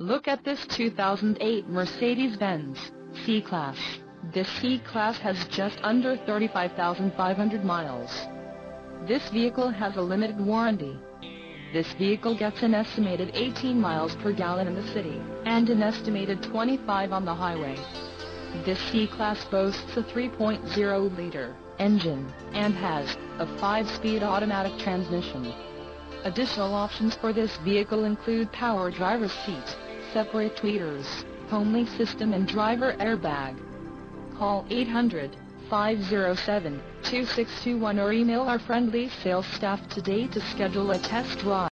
Look at this 2008 Mercedes-Benz C-Class. This C-Class has just under 35,500 miles. This vehicle has a limited warranty. This vehicle gets an estimated 18 miles per gallon in the city, and an estimated 25 on the highway. This C-Class boasts a 3.0-liter engine, and has a 5-speed automatic transmission. Additional options for this vehicle include power driver's seat, separate tweeters, HomeLink system and driver airbag. Call 800-507-2621 or email our friendly sales staff today to schedule a test drive.